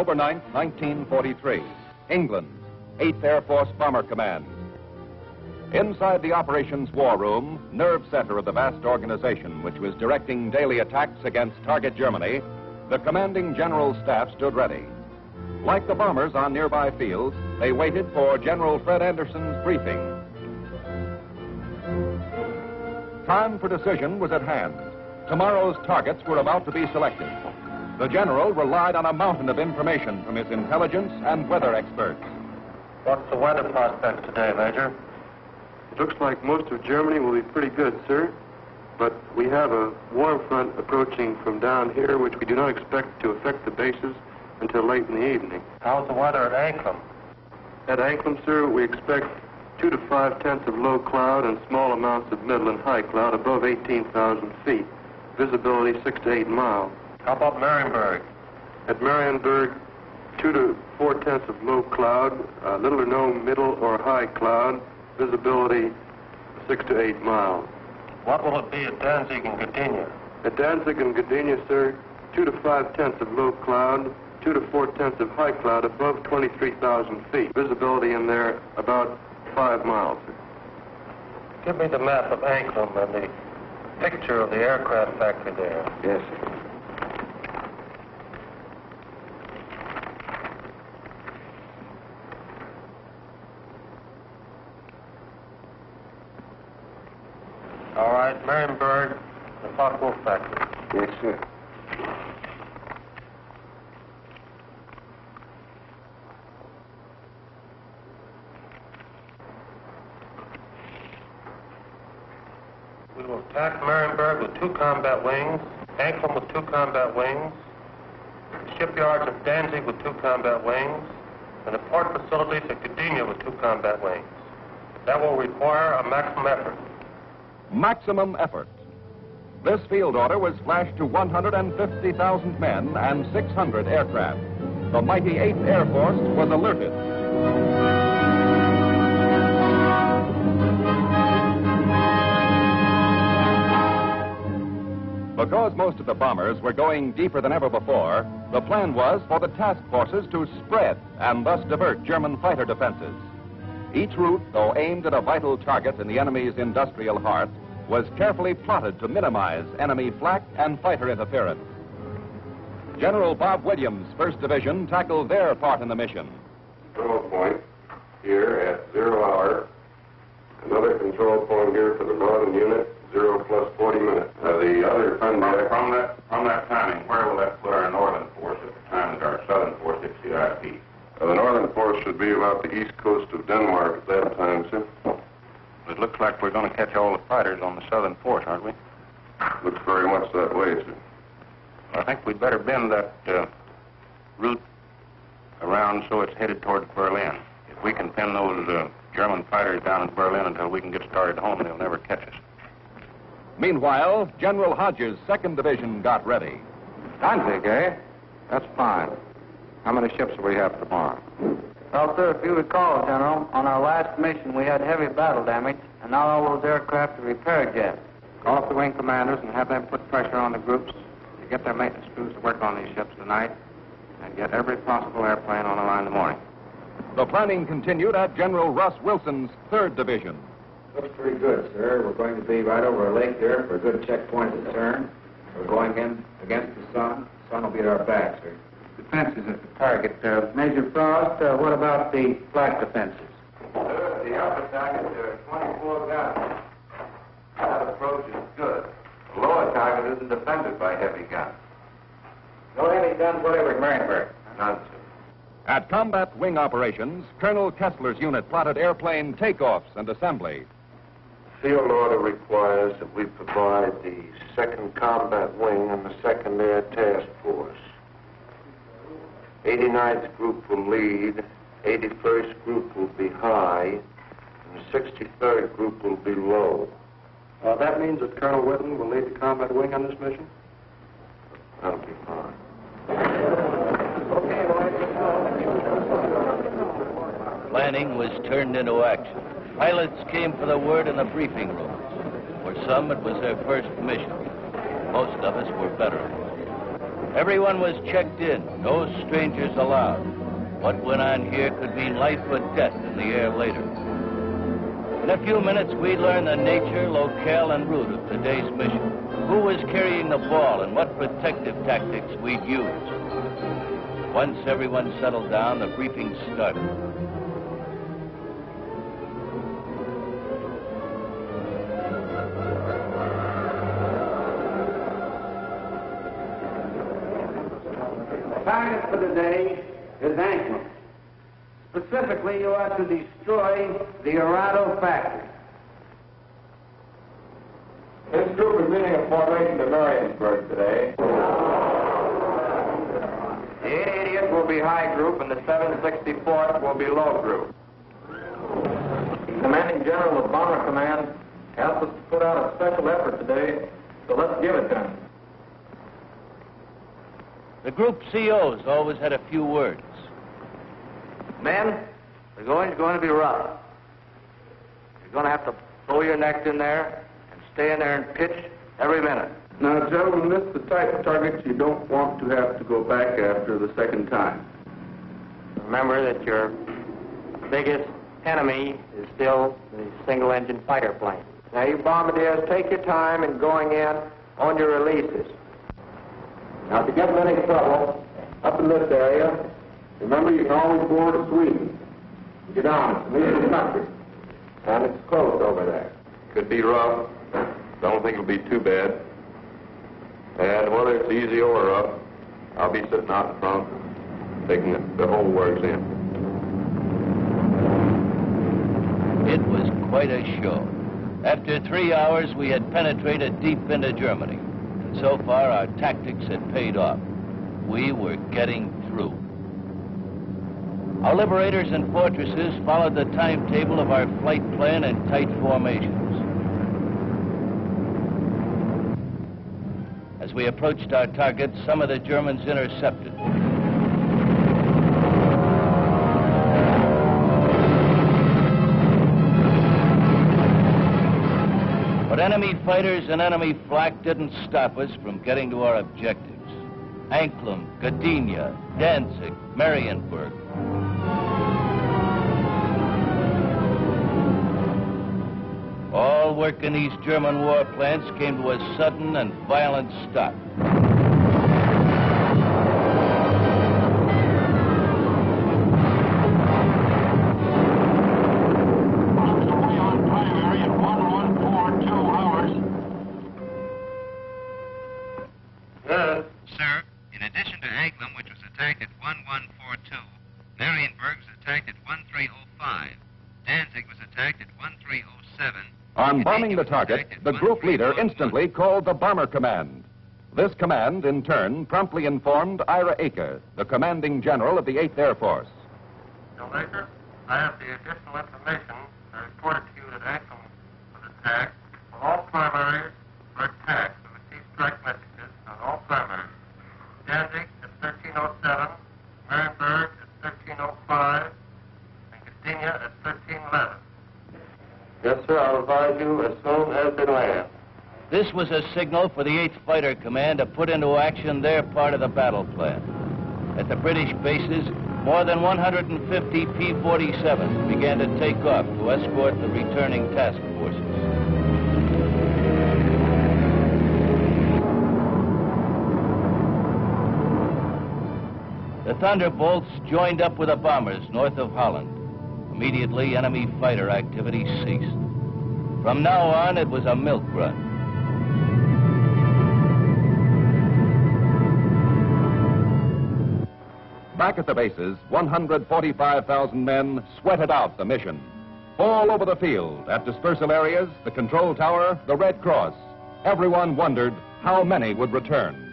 October 9, 1943. England, 8th Air Force Bomber Command. Inside the operations war room, nerve center of the vast organization which was directing daily attacks against target Germany, the commanding general staff stood ready. Like the bombers on nearby fields, they waited for General Fred Anderson's briefing. Time for decision was at hand. Tomorrow's targets were about to be selected. The general relied on a mountain of information from his intelligence and weather experts. What's the weather prospect today, Major? It looks like most of Germany will be pretty good, sir. But we have a warm front approaching from down here, which we do not expect to affect the bases until late in the evening. How's the weather at Anklam? At Anklam, sir, we expect two to five tenths of low cloud and small amounts of middle and high cloud above 18,000 feet. Visibility six to eight miles. How about Marienburg? At Marienburg, two to four tenths of low cloud, uh, little or no middle or high cloud, visibility six to eight miles. What will it be at Danzig and Gdynia? At Danzig and Gdynia, sir, two to five tenths of low cloud, two to four tenths of high cloud above 23,000 feet. Visibility in there about five miles. Sir. Give me the map of Anklam and the picture of the aircraft factory there. Yes, sir. Marienburg, the Focke-Wulf factory. Yes, sir. We will attack Marienburg with two combat wings, Anklam with two combat wings, the shipyards of Danzig with two combat wings, and the port facilities at Gdynia with two combat wings. That will require a maximum effort. Maximum effort. This field order was flashed to 150,000 men and 600 aircraft. The mighty 8th Air Force was alerted. Because most of the bombers were going deeper than ever before, the plan was for the task forces to spread and thus divert German fighter defenses. Each route, though aimed at a vital target in the enemy's industrial heart, was carefully plotted to minimize enemy flak and fighter interference. General Bob Williams' 1st Division tackled their part in the mission. Control point here at zero hour. Another control point here for the northern unit, zero plus 40 minutes. Uh, the other From, from that from that timing, where will that put our northern force at the time that our southern force hits the IP? The northern force should be about the east coast of Denmark at that time, sir. It looks like we're going to catch all the fighters on the southern force, aren't we? Looks very much that way, sir. I think we'd better bend that uh, route around so it's headed toward Berlin. If we can pin those uh, German fighters down in Berlin until we can get started home, they'll never catch us. Meanwhile, General Hodges' 2nd Division got ready. Danzig, eh? That's fine. How many ships will we have tomorrow? Well, sir, if you recall, General, on our last mission we had heavy battle damage, and now all those aircraft are repaired yet. Call up the wing commanders and have them put pressure on the groups to get their maintenance crews to work on these ships tonight and get every possible airplane on the line in the morning. The planning continued at General Russ Wilson's 3rd Division. Looks pretty good, sir. We're going to be right over a lake there for a good checkpoint at the turn. We're going in against the sun. The sun will be at our back, sir. Defenses at the target. Uh, Major Frost, uh, what about the flight defenses? Sir, the upper target, uh, 24 guns. That approach is good. The lower target isn't defended by heavy guns. No heavy guns whatever at Marienburg. None, sir. At combat wing operations, Colonel Kessler's unit plotted airplane takeoffs and assembly. Field order requires that we provide the 2nd Combat Wing and the 2nd Air Task Force. 89th Group will lead, 81st Group will be high, and the 63rd Group will be low. Uh, that means that Colonel Whitman will lead the combat wing on this mission? That'll be fine. Okay, boys. Planning was turned into action. Pilots came for the word in the briefing rooms. For some, it was their first mission. Most of us were veterans. Everyone was checked in, no strangers allowed. What went on here could mean life or death in the air later. In a few minutes, we'd learn the nature, locale, and route of today's mission. Who was carrying the ball and what protective tactics we'd use. Once everyone settled down, the briefing started. For today is Anklam. Specifically, you are to destroy the Arado factory. This group is meeting a formation to Marienburg today. The 80th will be high group and the 764th will be low group. The commanding general of Bomber Command asked us to put out a special effort today, so let's give it to him. The group COs always had a few words. Men, the going's going to be rough. You're going to have to throw your necks in there and stay in there and pitch every minute. Now, gentlemen, this is the type of target you don't want to have to go back after the second time. Remember that your biggest enemy is still the single-engine fighter plane. Now, you bombardiers, take your time in going in on your releases. Now, if you get in any trouble up in this area, remember you can always board a Sweden. Get on, it's the country. And it's close over there. Could be rough. Don't think it'll be too bad. And whether it's easy or rough, I'll be sitting out in front, taking the, the whole works in. It was quite a show. After three hours, we had penetrated deep into Germany. And so far, our tactics had paid off. We were getting through. Our liberators and fortresses followed the timetable of our flight plan in tight formations. As we approached our target, some of the Germans intercepted. Fighters and enemy flak didn't stop us from getting to our objectives. Anklam, Gdynia, Danzig, Marienburg. All work in these German war plants came to a sudden and violent stop. On the target, the group leader instantly called the Bomber Command. This command, in turn, promptly informed Ira Eaker, the commanding general of the 8th Air Force. Baker, I have the additional information. I reported to you that Anklam was attacked. All primaries were attacked. We received strike messages on all primaries. Danzig at 1307, Marienburg at 1305, and Gdynia at 1311. Yes, sir. I'll advise you as soon as they land. This was a signal for the 8th Fighter Command to put into action their part of the battle plan. At the British bases, more than 150 P-47s began to take off to escort the returning task forces. The Thunderbolts joined up with the bombers north of Holland. Immediately, enemy fighter activity ceased. From now on, it was a milk run. Back at the bases, 145,000 men sweated out the mission. All over the field, at dispersal areas, the control tower, the Red Cross, everyone wondered how many would return.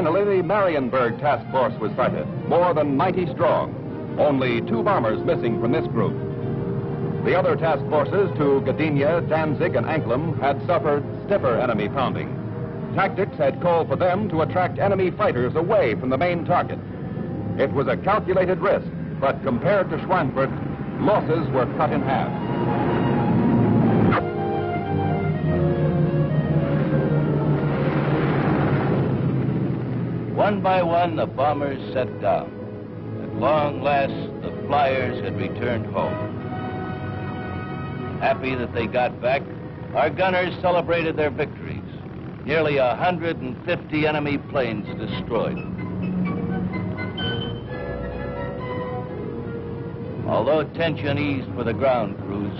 Finally, the Marienburg Task Force was sighted, more than 90 strong. Only two bombers missing from this group. The other task forces to Gdynia, Danzig, and Anklam had suffered stiffer enemy pounding. Tactics had called for them to attract enemy fighters away from the main target. It was a calculated risk, but compared to Schweinfurt, losses were cut in half. One by one, the bombers set down. At long last, the flyers had returned home. Happy that they got back, our gunners celebrated their victories. Nearly 150 enemy planes destroyed. Although tension eased for the ground crews,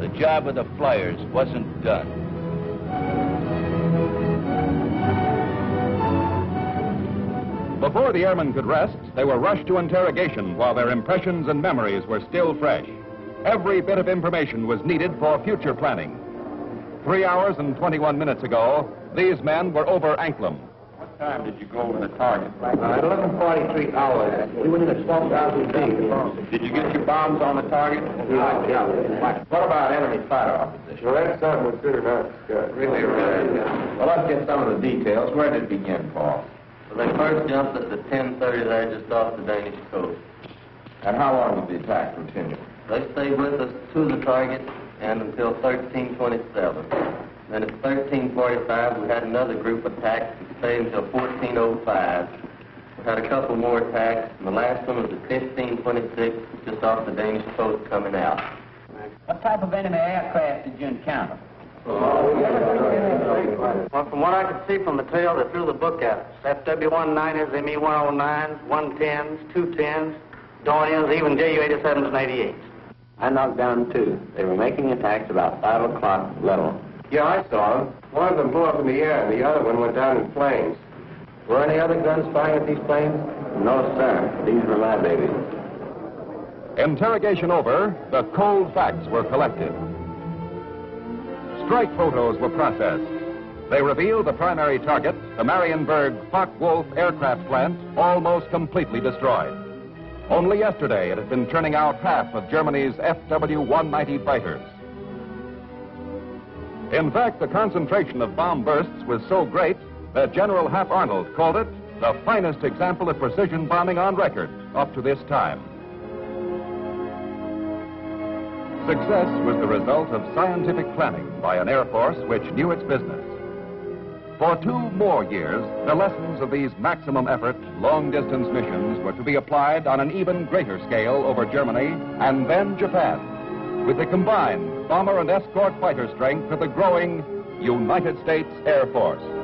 the job of the flyers wasn't done. Before the airmen could rest, they were rushed to interrogation while their impressions and memories were still fresh. Every bit of information was needed for future planning. Three hours and 21 minutes ago, these men were over Anklam. What time did you go over the target? Uh, at 11.43 hours, we went in at 12,000 feet. Did you get your bombs on the target? Yeah, yeah. What about enemy fighter opposition? Well, that's something we could not discuss. Really, really? Well, let's get some of the details. Where did it begin, Paul? Well, they first jumped at the 10.30 there just off the Danish coast. And how long did the attack continue? They stayed with us to the target and until 1327. Then at 1345, we had another group attack that stayed until 1405. We had a couple more attacks, and the last one was at 1526, just off the Danish coast coming out. What type of enemy aircraft did you encounter? Well, from what I could see from the tail, they threw the book at us. FW-19s, ME-109s, 110s, 210s, Dorniers, even Ju-87s and 88s. I knocked down two. They were making attacks about 5 o'clock level. Yeah, I saw them. One of them blew up in the air, and the other one went down in flames. Were any other guns firing at these planes? No, sir. These were my babies. Interrogation over, the cold facts were collected. Strike photos were processed. They revealed the primary target, the Marienburg Focke-Wulf aircraft plant, almost completely destroyed. Only yesterday it had been turning out half of Germany's FW-190 fighters. In fact, the concentration of bomb bursts was so great that General Hap Arnold called it the finest example of precision bombing on record up to this time. Success was the result of scientific planning by an Air Force which knew its business. For two more years, the lessons of these maximum effort, long distance missions were to be applied on an even greater scale over Germany and then Japan, with the combined bomber and escort fighter strength of the growing United States Air Force.